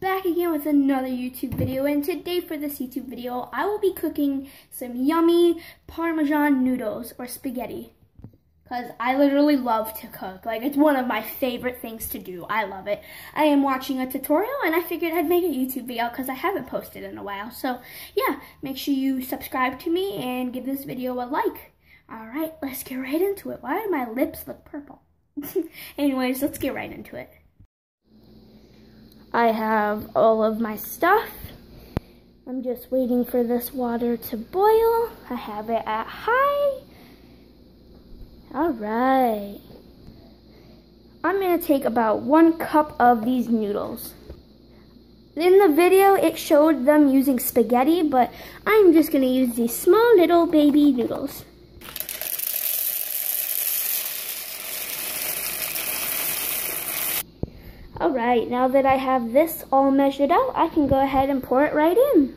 with another YouTube video and today for this YouTube video I will be cooking some yummy Parmesan noodles or spaghetti. Because I literally love to cook. Like it's one of my favorite things to do. I love it. I am watching a tutorial and I figured I'd make a YouTube video because I haven't posted in a while. So yeah make sure you subscribe to me and give this video a like. Alright let's get right into it. Why do my lips look purple? Anyways let's get right into it I have all of my stuff. I'm just waiting for this water to boil. I have it at high. All right. I'm gonna take about one cup of these noodles. In the video, it showed them using spaghetti, but I'm just gonna use these small little baby noodles. All right, now that I have this all measured out, I can go ahead and pour it right in.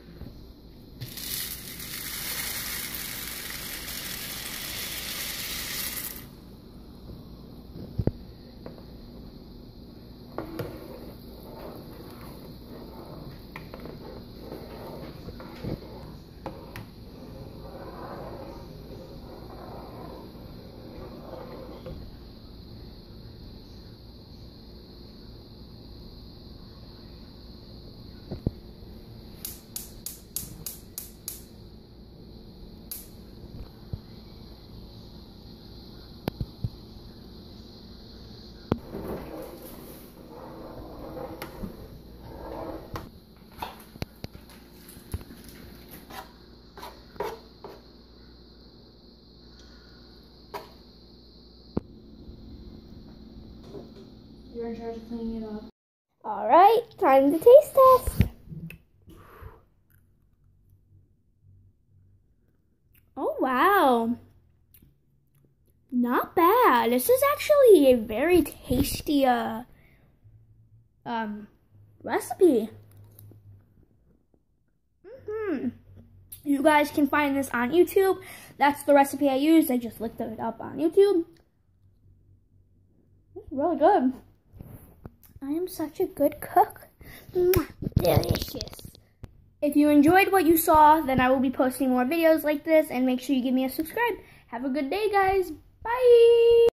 You're in charge of cleaning it up. All right, time to taste test. Oh, wow. Not bad. This is actually a very tasty uh, um, recipe. Mm-hmm. You guys can find this on YouTube. That's the recipe I used. I just looked it up on YouTube. It's really good. I am such a good cook. Delicious. If you enjoyed what you saw, then I will be posting more videos like this and make sure you give me a subscribe. Have a good day, guys. Bye.